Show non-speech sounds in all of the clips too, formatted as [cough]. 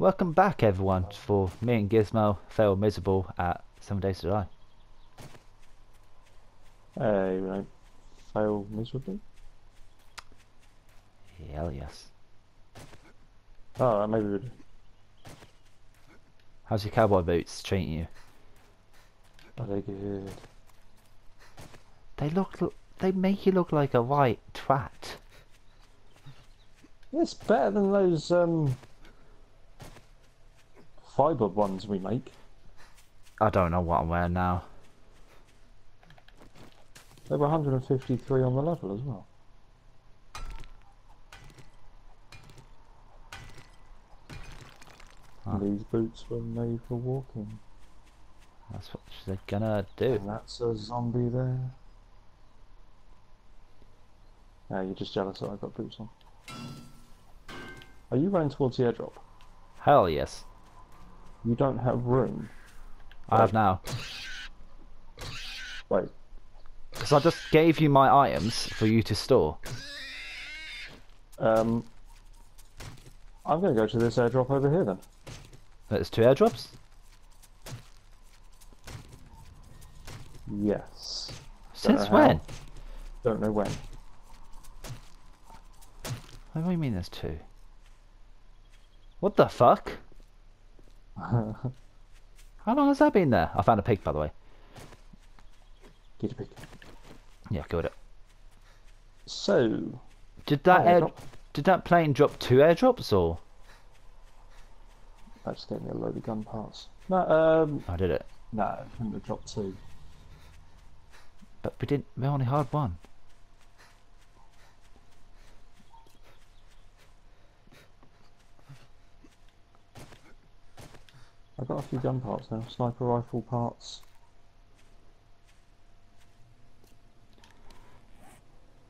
Welcome back, everyone, for me and Gizmo fail miserable at Seven Days to Die. Hey, we don't fail miserably. Hell yes. Oh, maybe we do. How's your cowboy boots treating you? Are they good? They look, look they make you look like a white twat. It's better than those um fibre ones we make. I don't know what I'm wearing now. They were 153 on the level as well. Ah. These boots were made for walking. That's what they're gonna do. And that's a zombie there. Yeah, you're just jealous that I've got boots on. Are you running towards the airdrop? Hell yes. You don't have room. I have now. Wait, Because I just gave you my items for you to store. um, I'm going to go to this airdrop over here then. There's two airdrops? Yes. Since how. when? Don't know when. What do you mean there's two? What the fuck? [laughs] How long has that been there? I found a pig, by the way. Get a pick. Yeah, killed it. So, Did that air, airdrop. did that plane drop two airdrops or? that just gave me a load of gun parts. No, um, I did it, no, I couldn't have dropped two. but we didn't. We only had one. I've got a few gun parts now. Sniper rifle parts.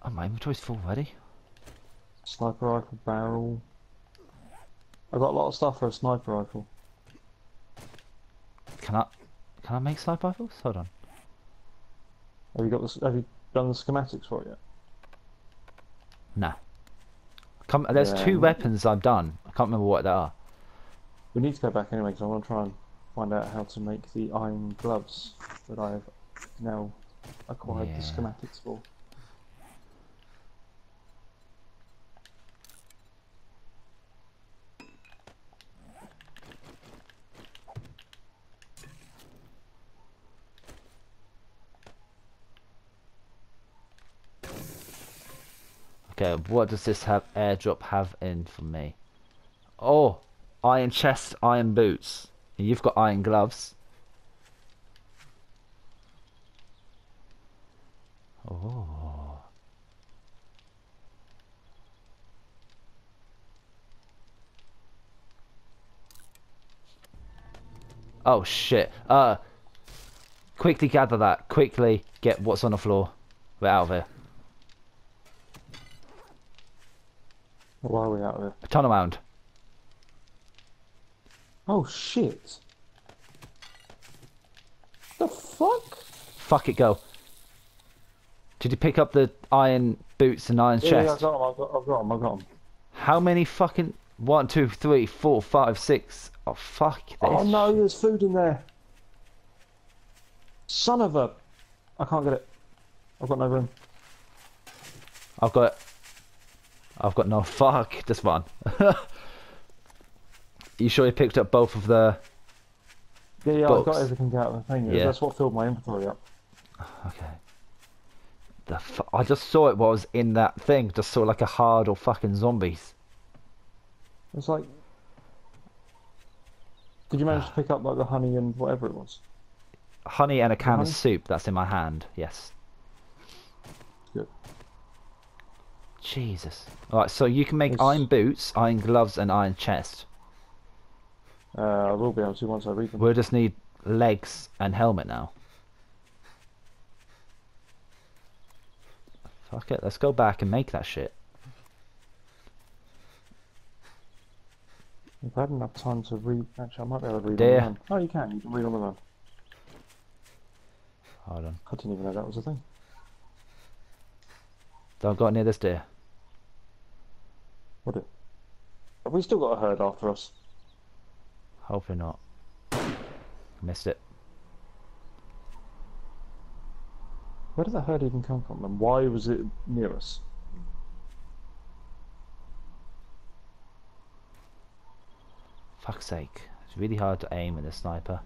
Oh, my inventory's full already. Sniper rifle barrel. I've got a lot of stuff for a sniper rifle. Can I? Can I make sniper rifles? Hold on. Have you got this? Have you done the schematics for it yet? Nah. Come, there's two weapons I've done. I can't remember what they are. We need to go back anyway because I want to try and find out how to make the iron gloves that I have now acquired the schematics for. Okay, what does this have airdrop have in for me? Oh, iron chest, iron boots. And you've got iron gloves. Oh. Oh shit. Uh quickly gather that. Quickly get what's on the floor. We're out of here. Why are we out of here? Turn around. Oh shit! The fuck? Fuck it, go. Did you pick up the iron boots and iron Yeah, chest? yeah, I've got them, I've got, I've got 'em, I've got 'em. How many fucking one, two, three, four, five, six? Oh fuck oh, this. Oh no, there's food in there. Son of a! I can't get it. I've got no room. I've got. I've got no fuck this one. [laughs] you sure you picked up both of the? Yeah, yeah, I've got everything out of the thing. Yeah. That's what filled my inventory up. Okay. The fu- I just saw it was in that thing. Just saw like a hard or fucking zombies. It's like. Did you manage to pick up like the honey and whatever it was? Honey and a can of soup. That's in my hand. Yes. Good. Jesus. Alright, so you can make It's- iron boots, iron gloves, and iron chest. Uh, I will be able to once I read them. We'll just need legs and helmet now. Fuck it, let's go back and make that shit. If I had enough time to read, actually, I might be able to read Dear. on the run. Oh, you can. You can read on the run. Hold on. I didn't even know that was a thing. Don't go near this deer. What it? Have we still got a herd after us? Hopefully not. Missed it. Where did that herd even come from and why was it near us? Fuck's sake. It's really hard to aim with a sniper.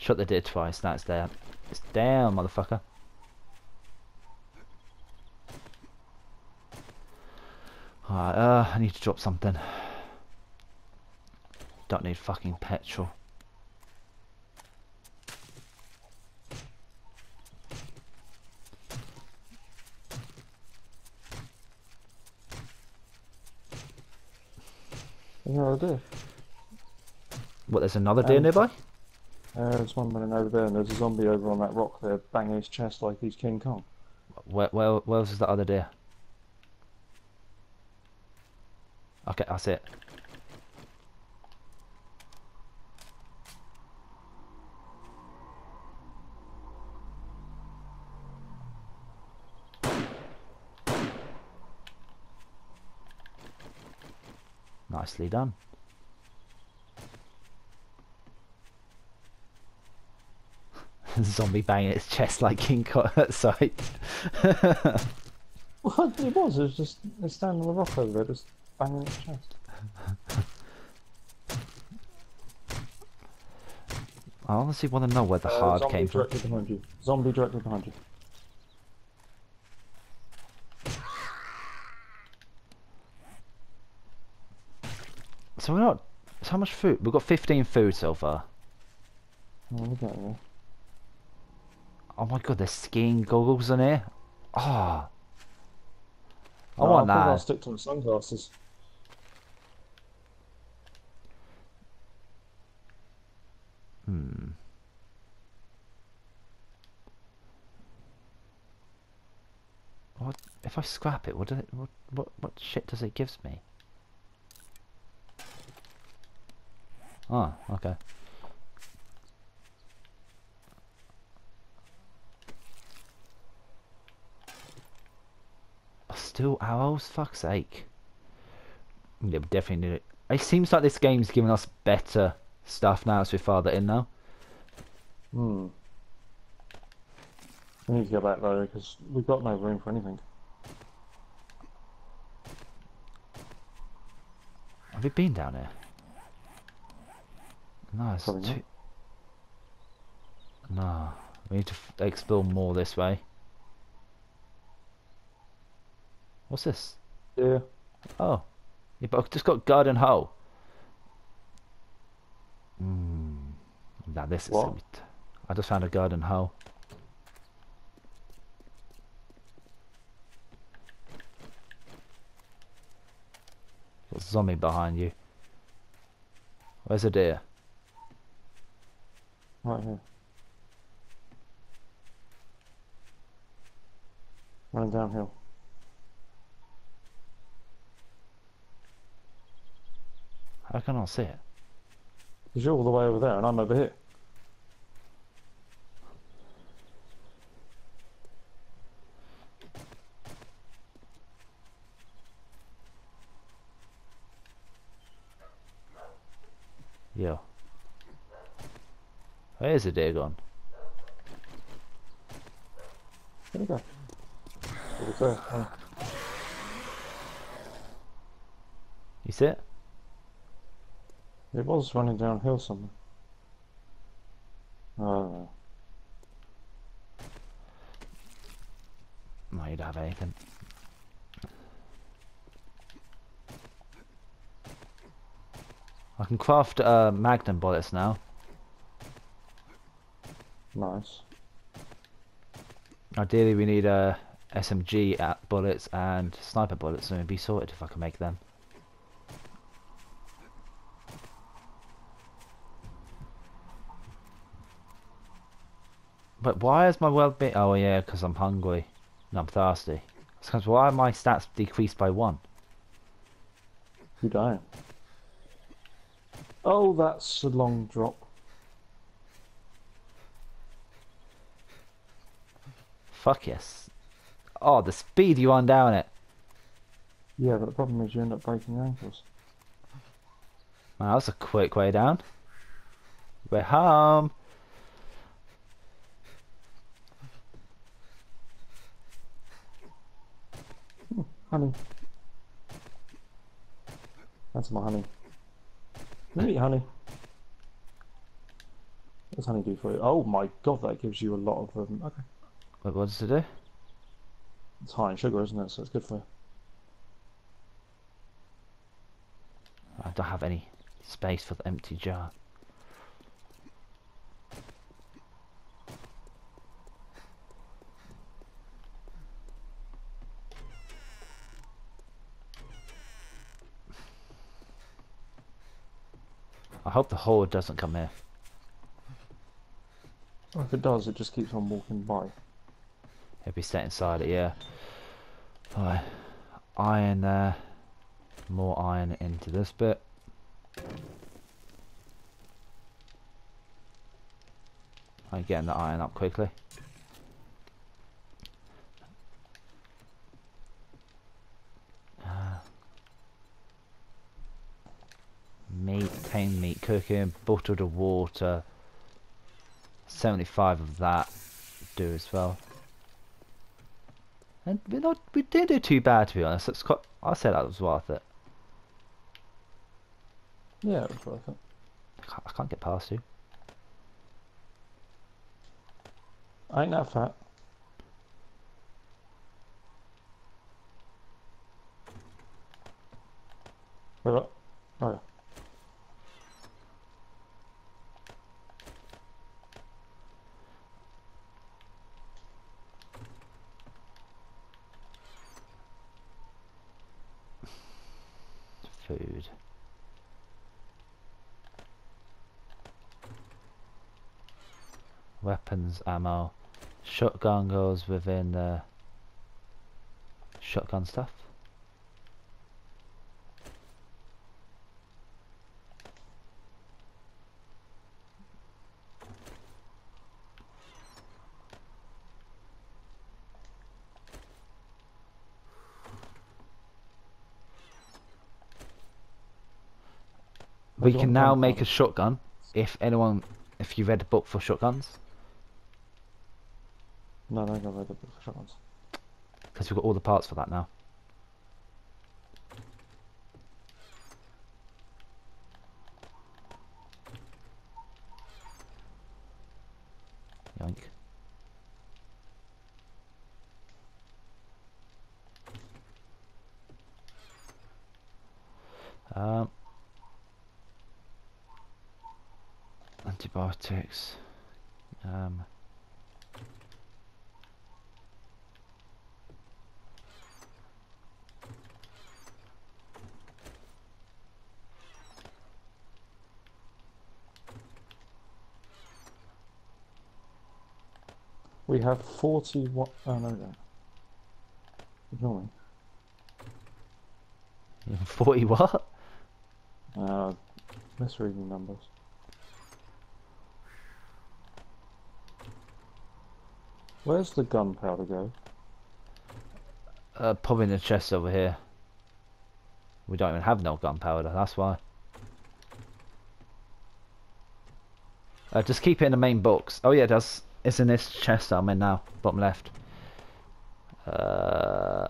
Shot the deer twice, now it's down. It's down, motherfucker. Alright, uh, I need to drop something. Don't need fucking petrol. Yeah, I do. What, there's another deer Um, nearby? Uh, there's one running over there and there's a zombie over on that rock there banging his chest like he's King Kong. Where, where, where else that other deer? Okay, that's it. Nicely done. Zombie banging its chest like King Kong at sight. Well, it was. It was just it's standing on the rock over there, just banging its chest. I honestly want to know where the Uh, hard came from. directly behind you. Zombie directly behind you. So we're not. So how much food? We've got 15 food so far. Oh, look at me. Oh my god, there's skiing goggles on here. Ah. I Oh, want I think I'll that. stick to the sunglasses. Hmm. What if I scrap it? What does it? What what what shit does it gives me? Oh, okay. Still arrows? Fuck's sake. Yeah, we definitely need it. It seems like this game's giving us better stuff now as we're farther in now. Hmm. We need to go back though, because we've got no room for anything. Have you been down here? No, it's Probably not. too... No, we need to f explore more this way. What's this? Yeah. Oh, yeah, but I've just got garden hoe. Hmm. Now this is. What? gonna be t- I just found a garden hoe. Got a zombie behind you. Where's the deer? Right here. Running downhill. How can I see it? Because you're all the way over there and I'm over here. Yeah. Where's the deer gone? There we go. There. Oh, You see it? It was running downhill somewhere. Oh, I don't know. No, you don't have anything. I can craft uh, magnum bullets now. Nice. Ideally, we need uh, SMG at bullets and sniper bullets, and it'd be sorted if I can make them. But why is my world bit? Oh yeah, because I'm hungry and I'm thirsty. Because why are my stats decreased by one? You don't. Oh, that's a long drop. Fuck yes. Oh, the speed you run down it. Yeah, but the problem is you end up breaking your ankles. Wow, that was a quick way down. We're home. Honey. That's my honey. You eat honey. What's honey do for you? Oh my god, that gives you a lot of um, okay. Wait, what does it do? It's high in sugar, isn't it? So it's good for you. I don't have any space for the empty jar. Hope the horde doesn't come here. If it does, it just keeps on walking by. It'll be set inside it, yeah. Right. Iron there. More iron into this bit. I'm getting the iron up quickly. Ah. Meat, cooking, to water. 75 of that do as well. And we're not, we didn't do too bad to be honest. It's quite, I said that was worth it. Yeah, it was worth it. I can't, I can't get past you. I ain't that fat. Wait, what? Oh, yeah. Food. Weapons, ammo. Shotgun goes within the shotgun stuff. We can now make a shotgun. If anyone, if you read a book for shotguns, No, no, no, no, the shotguns. because we've got all the parts for that now. Yoink. Um, antibiotics. Um, We have 41. Oh, no, don't. Ignore me. [laughs] 40 what? Uh, misreading numbers. Where's the gunpowder go? Uh, probably in the chest over here. We don't even have no gunpowder, that's why. Uh, just keep it in the main box. Oh yeah, it does. It's in this chest that I'm in now, bottom left. Uh,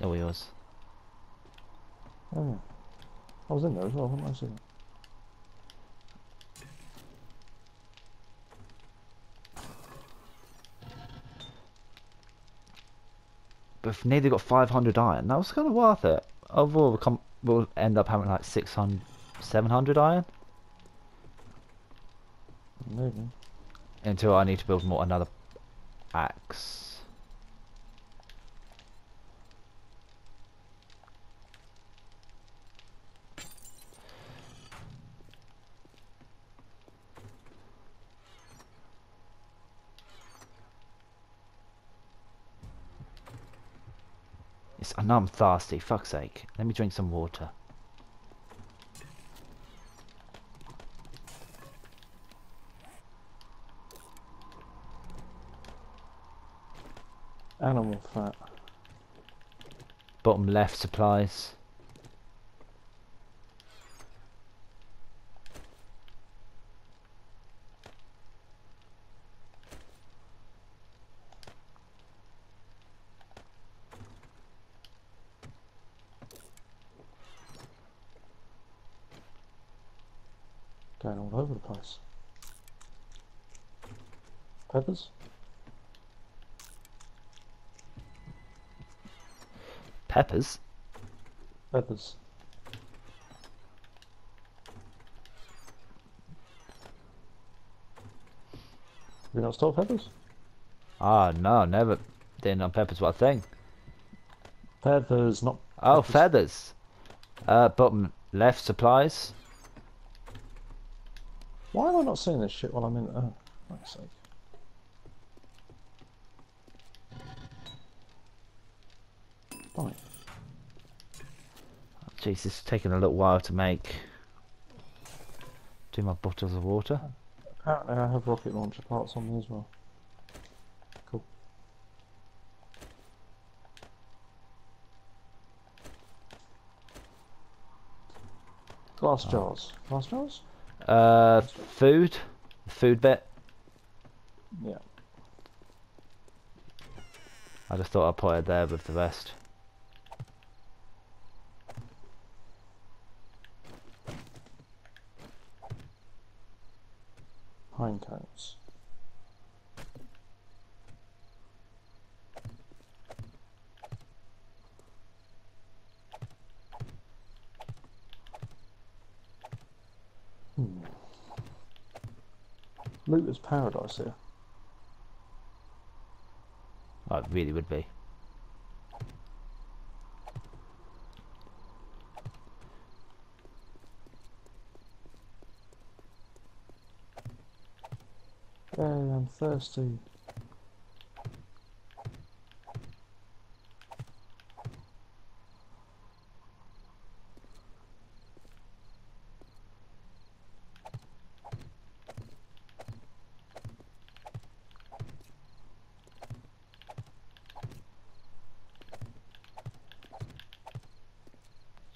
oh, he was. Oh. I was in there as well, haven't I seen it? But nearly got 500 iron. That was kind of worth it. Overall, we'll, come, we'll end up having like 600, 700 iron. Maybe. Until I need to build more another axe. I know I'm thirsty, fuck's sake. Let me drink some water. Animal fat. Bottom left supplies. Going all over the place. Feathers? Peppers. Peppers. Have you not stole peppers? Ah, no, never. Didn't know peppers were a thing. Feathers, not Oh, feathers. Uh, bottom left supplies. Why am I not seeing this shit while I'm in? Oh, fuck's sake. Right. Jeez, this is taking a little while to make. Do my bottles of water. Apparently, I have rocket launcher parts on me as well. Cool. Glass jars. Glass jars? Uh, food. Food bit. Yeah. I just thought I'd put it there with the rest. Cones. Hmm. Looter's paradise here. Oh, it really would be. Hey, I'm.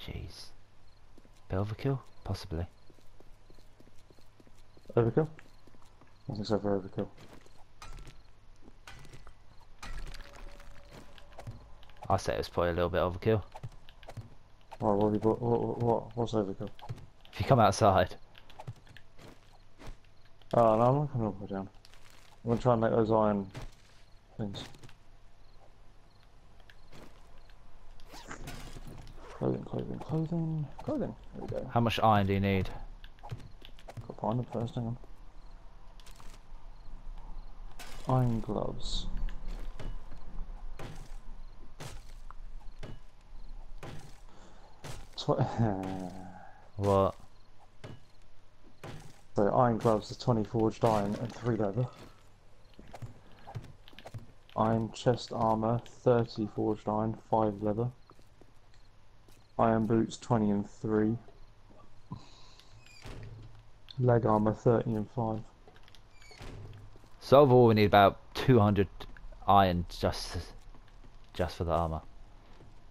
Jeez. Bit overkill? Possibly. Overkill? I think so for overkill. I say it was probably a little bit overkill. Right, what have you bought? What, what, what, what's overkill? If you come outside. Oh, no, I'm not coming all the way down. I'm gonna try and make those iron things. Clothing, clothing, clothing, clothing. There we go. How much iron do you need? Got to find them first, hang on. Iron gloves. [sighs] What? so iron gloves is 20 forged iron and 3 leather. Iron chest armor, 30 forged iron, 5 leather. Iron boots, 20 and 3. Leg armor, 30 and 5. So overall we need about 200 iron just just for the armor.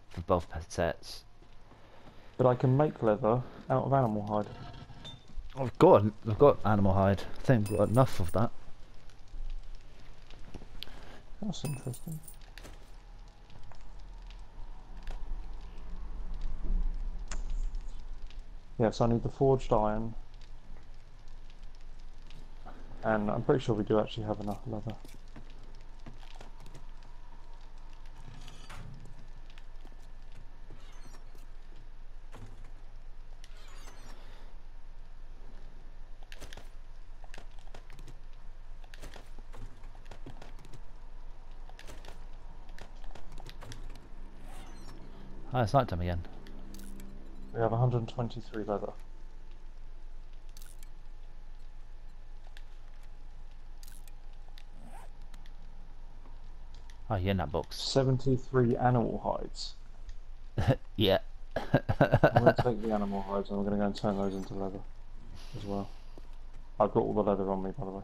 For both sets. But I can make leather out of animal hide. I've got I've got animal hide. I think we've got enough of that. That's interesting. Yes, I need the forged iron. And I'm pretty sure we do actually have enough leather. Oh, it's night time again. We have 123 leather. Oh, you're in that box. 73 animal hides. [laughs] yeah. I'm going [laughs] to take the animal hides and we're going to go and turn those into leather as well. I've got all the leather on me, by the way.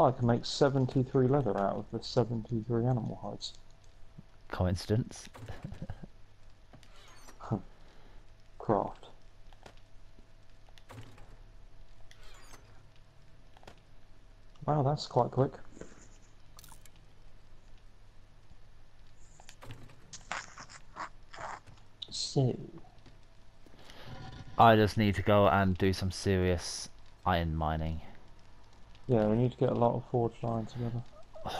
Oh, I can make 73 leather out of the 73 animal hides. Coincidence? [laughs] Craft. Wow, that's quite quick. So, I just need to go and do some serious iron mining. Yeah, we need to get a lot of forged iron together. [sighs]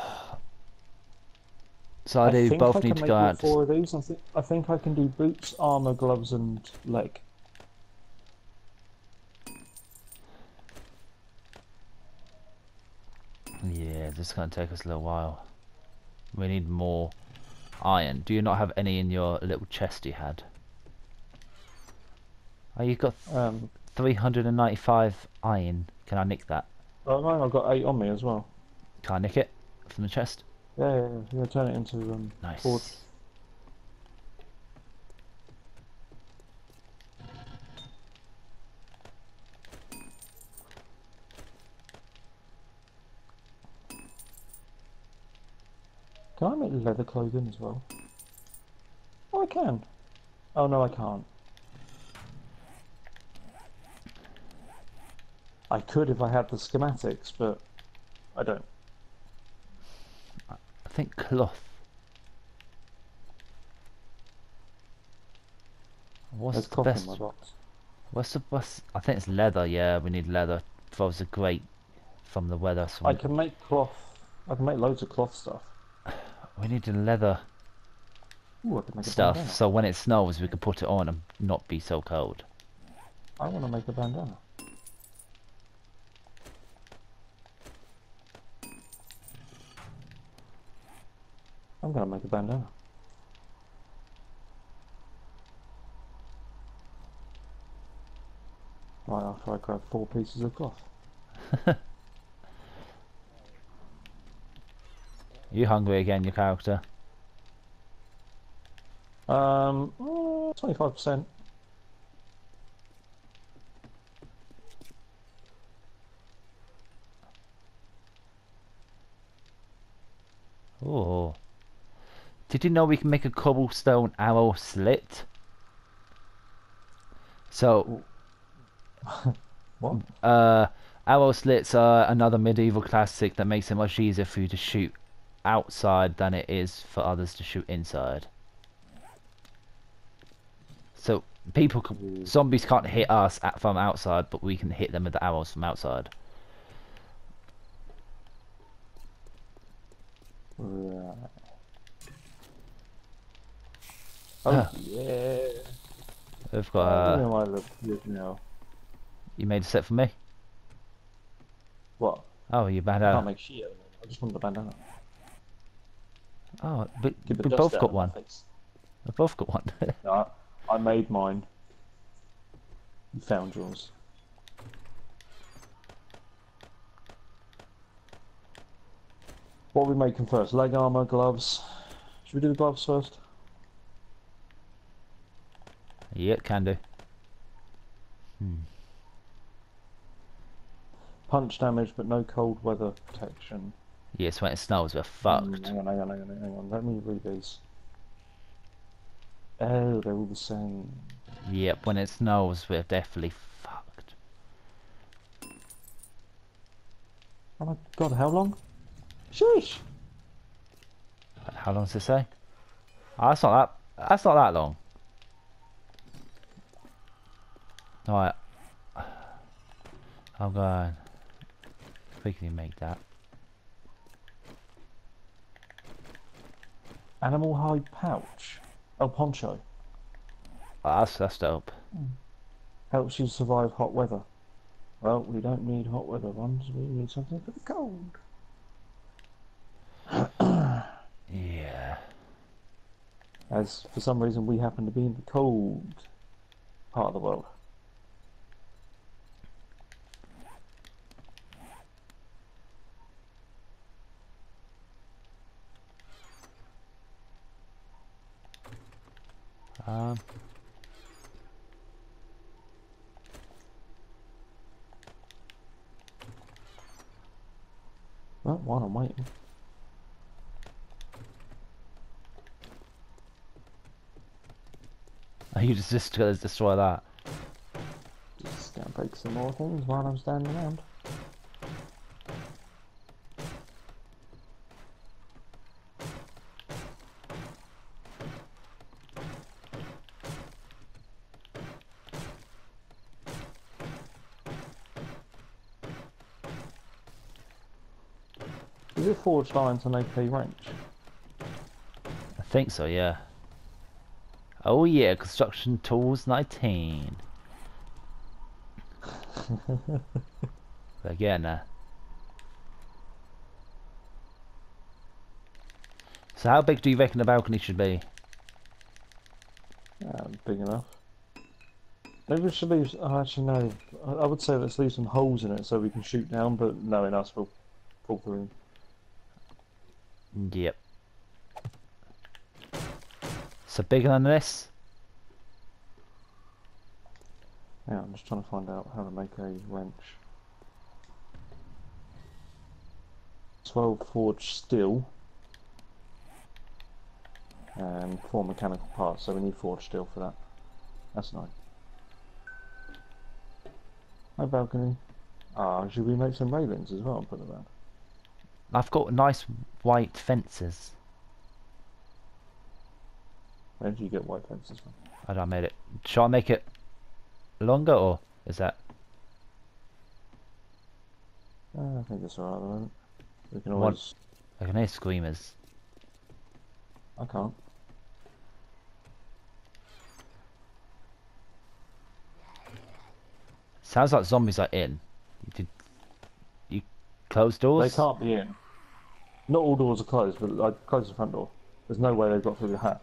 So I, do think both I need to go out. four of these. I think I think I can do boots, armor, gloves, and leg. Yeah, this is going to take us a little while. We need more iron. Do you not have any in your little chest you had? Oh, you've got Um, 395 iron. Can I nick that? Oh no, I've got eight on me as well. Can I nick it from the chest? Yeah, yeah, yeah. yeah turn it into um. Nice. Forge. Can I make leather clothing as well? Oh, I can. Oh no, I can't. I could if I had the schematics, but I don't. I think cloth. What's There's the best? in my box. What's the best? I think it's leather. Yeah, we need leather. Those are great from the weather. So I can make cloth. I can make loads of cloth stuff. we need the leather Ooh, I can make stuff. So when it snows, we can put it on and not be so cold. I want to make a bandana. I'm gonna make a bandana. Right after I grab four pieces of cloth. [laughs] you hungry again, your character? Um, mm, 25%. Did you know we can make a cobblestone arrow slit? So, [laughs] What? uh, arrow slits are another medieval classic that makes it much easier for you to shoot outside than it is for others to shoot inside. So, people, can, Mm. zombies can't hit us at, from outside, but we can hit them with the arrows from outside. Right. Oh Ah. yeah. We've got, oh, uh, yeah, I look good now. you made a set for me? What? Oh, you I can't make shit. out of it. I just want the bandana. Oh, but we both got one. We both got one. No, I, I made mine. You found yours. What are we making first? Leg armor, gloves. Should we do the gloves first? Yeah, it can do. Hmm. Punch damage, but no cold weather protection. Yes, when it snows, we're Mm, fucked. hang on, hang on, hang on, hang on. Let me read these. Oh, they're all the same. Yep, when it snows, we're definitely fucked. Oh my god, how long? Sheesh! How long does it say? Oh, that's not that. That's not that long. Alright. [sighs] I'm going. Quickly make that. Animal hide pouch. Oh, poncho. Oh, that's that's dope. Hmm. Helps you survive hot weather. Well, we don't need hot weather ones, we need something for the cold. [coughs] Yeah. As for some reason we happen to be in the cold part of the world. Um. Well, while I'm waiting. You just just gonna destroy that. Just gonna break some more things while I'm standing around. Is it forged iron to make a wrench? I think so, yeah. Oh yeah, construction tools 19. [laughs] Again, uh, So how big do you reckon the balcony should be? Yeah, big enough. Maybe we should leave. Oh, actually, no. I, I would say let's leave some holes in it so we can shoot down, but knowing us, we'll pull through. Yep. So bigger than this? Yeah, I'm just trying to find out how to make a wrench. 12 forged steel. And 4 mechanical parts, so we need forged steel for that. That's nice. Hi balcony. Ah, should we make some railings as well and put them? I've got nice white fences. Where did you get white fences from? I don't made it. Shall I make it longer or is that Uh, I think it's alright at the moment. We can always... I can hear screamers. I can't. Sounds like zombies are in. You did you close doors? They can't be in. Not all doors are closed, but I close the front door. There's no way they've got through the hat.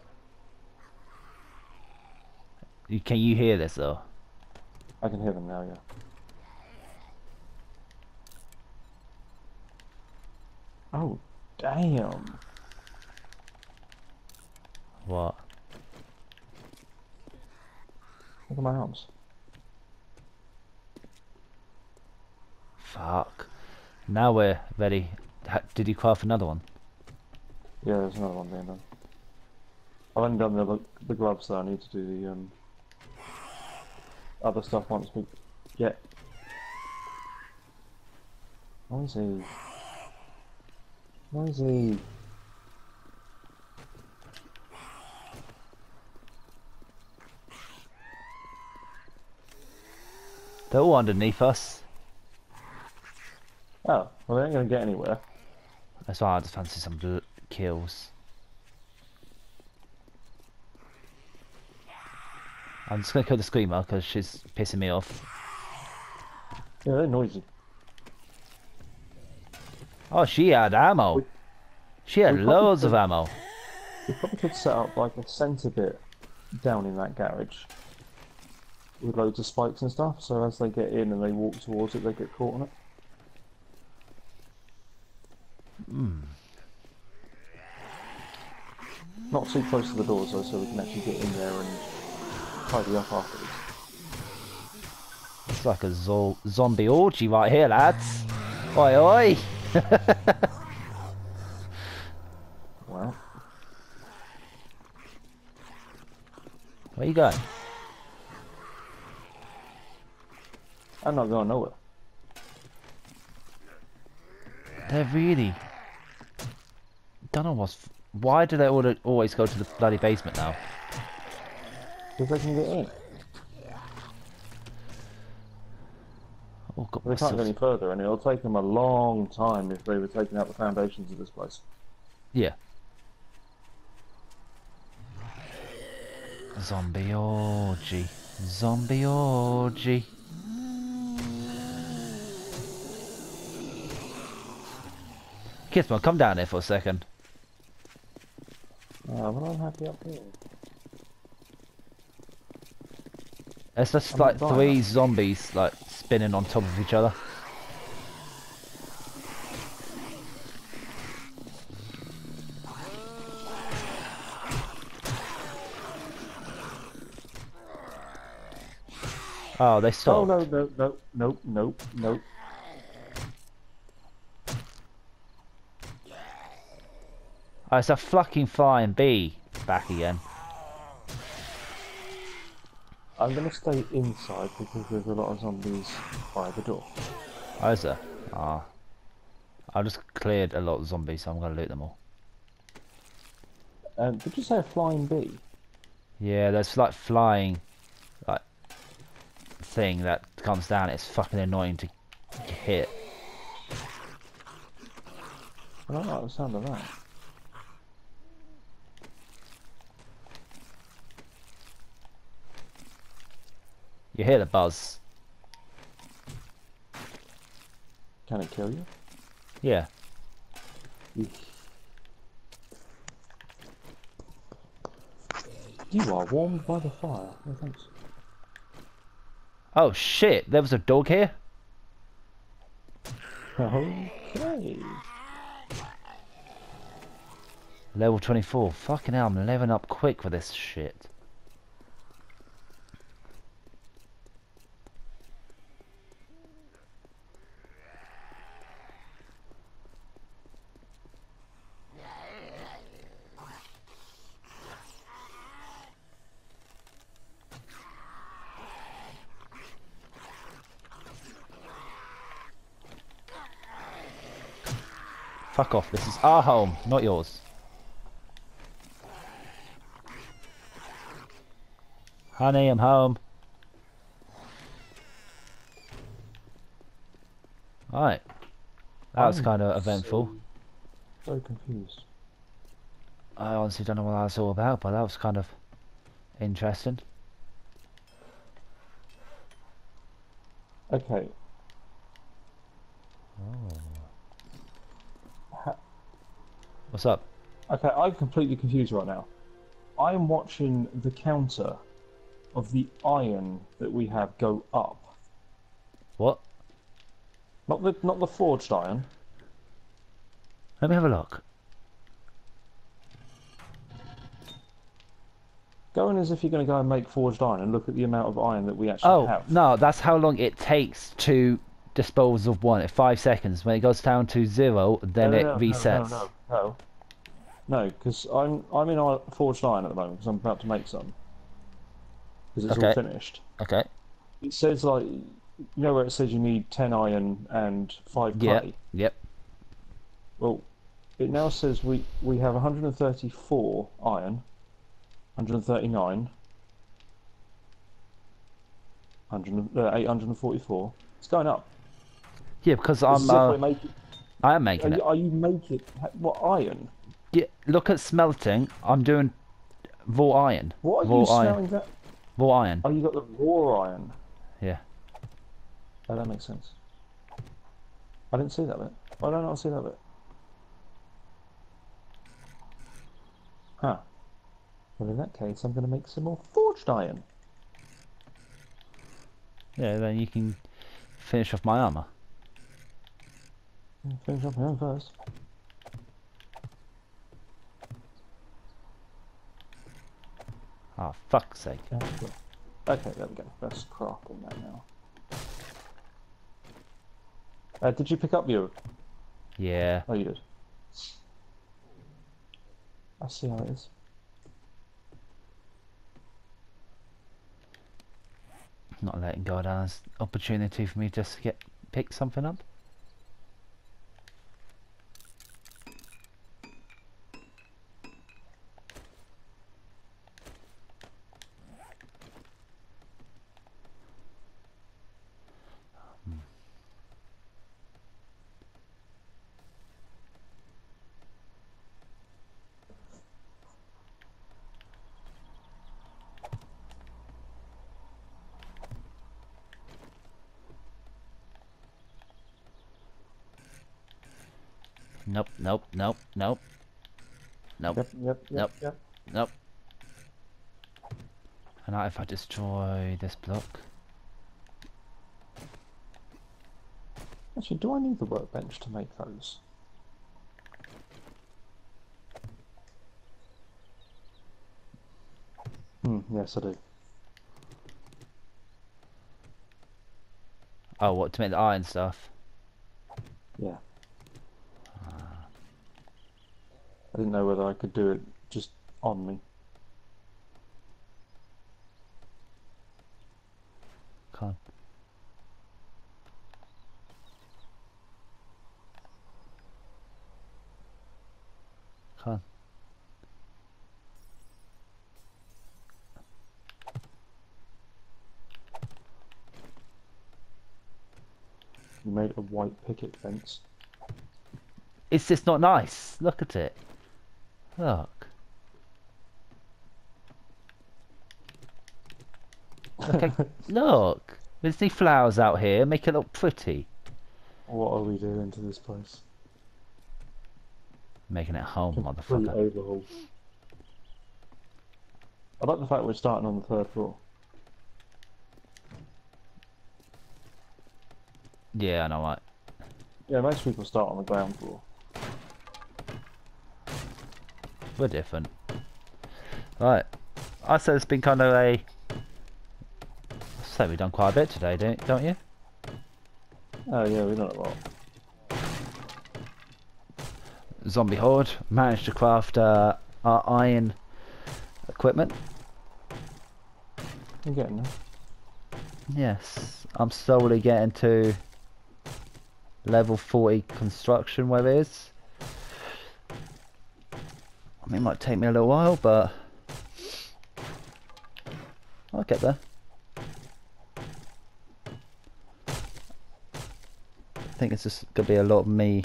You, can you hear this though? I can hear them now, yeah. Oh, damn. What? Look at my arms. Fuck. Now we're ready. Did you craft another one? Yeah, there's another one being done. I've only done the, the gloves, so I need to do the um, other stuff once we get. Noisy. Noisy. They're all underneath us. Oh, well, they ain't gonna get anywhere. That's why I just fancy some bl- kills. I'm just gonna kill the screamer because she's pissing me off. Yeah, they're noisy. Oh, she had ammo. We- She had loads of ammo. We probably could set up like a centre bit down in that garage with loads of spikes and stuff, so as they get in and they walk towards it, they get caught on it. Hmm. Not too close to the doors though, so we can actually get in there and tidy up afterwards. It's like a zo- zombie orgy right here, lads. Oi, oi. [laughs] Well, Where you going? I'm not going nowhere. They're really. Don't know what's. Why do they all always go to the bloody basement now? Because they can get in. Oh, got They can't go any further, and it'll take them a long time if they were taking out the foundations of this place. Yeah. Zombie orgy. Zombie orgy. Kissman, come down here for a second. Uh, but I'm happy up here. It's just I'm like three zombies like spinning on top of each other. Oh, they Oh stopped. no no no nope nope nope. Oh, it's a fucking flying bee back again. I'm gonna stay inside because there's a lot of zombies by the door. Oh, is there? Ah. I just cleared a lot of zombies, so I'm gonna loot them all. Um, did you say a flying bee? Yeah, there's like flying, like, thing that comes down. It's fucking annoying to hit. I don't like the sound of that. You hear the buzz. Can it kill you? Yeah. You are warmed by the fire. No thanks. Oh shit, there was a dog here? Okay. Level 24. Fucking hell, I'm leveling up quick for this shit. Fuck off, this is our home, not yours. Honey, I'm home. Right. That was I'm kind of eventful. So, so confused. I honestly don't know what that was all about, but that was kind of interesting. Okay. What's up? Okay, I'm completely confused right now. I am watching the counter of the iron that we have go up. What? Not the not the forged iron. Let me have a look. Going as if you're going to go and make forged iron and look at the amount of iron that we actually Oh, have. Oh, no, that's how long it takes to dispose of one. at Five seconds. When it goes down to zero, then No, it no, no, resets. No, no, no. No, because I'm I'm in i- forged iron at the moment because I'm about to make some. Because it's all finished. Okay. It says like, you know where it says you need ten iron and five Yep. clay. Yep. Well, it now says we we have 134 iron, 139, 100, uh, 844. It's going up. Yeah, because I'm. Uh, making, I am are, making it. you, are you making what iron? Yeah, look at smelting. I'm doing raw iron. What are raw you iron. smelling that? Raw iron. Oh, you got the raw iron. Yeah. Oh, that makes sense. I didn't see that bit. Why don't I not see that bit? Huh. Well, in that case, I'm going to make some more forged iron. Yeah, then you can finish off my armor. Finish my own first. Oh, fuck's sake. Okay, there we go. That's crafting that now. Uh, did you pick up your? Yeah. Oh, you did. I see how it is. Not letting go down as opportunity for me just to get pick something up. Nope, nope, nope, nope. Nope, Yep, yep, yep, Nope. yep. nope. And now if I destroy this block. Actually, do I need the workbench to make those? Hmm, yes I do. Oh, what, to make the iron stuff? Yeah. Didn't know whether I could do it just on me. Come on. You made a white picket fence. It's just not nice? Look at it. Look. Okay, [laughs] look. There's any flowers out here. Make it look pretty. What are we doing to this place? Making it home, Complete motherfucker. overhaul. I like the fact we're starting on the third floor. Yeah, I know, right. Yeah, most people start on the ground floor. We're different. Right. I said it's been kind of a. I say we've done quite a bit today, don't don't you? Oh yeah, we've done a lot. Zombie horde managed to craft uh, our iron equipment. I'm getting there. Yes, I'm slowly getting to level 40 construction where it is. I mean, it might take me a little while, but I'll get there. I think it's just gonna be a lot of me.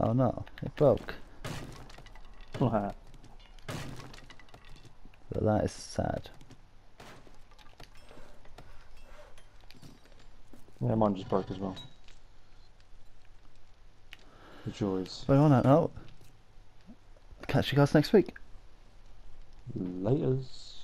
Oh no, it broke. yeah, But that is sad. Yeah, mine just broke as well. The joys. But on that note, catch you guys next week. Laters.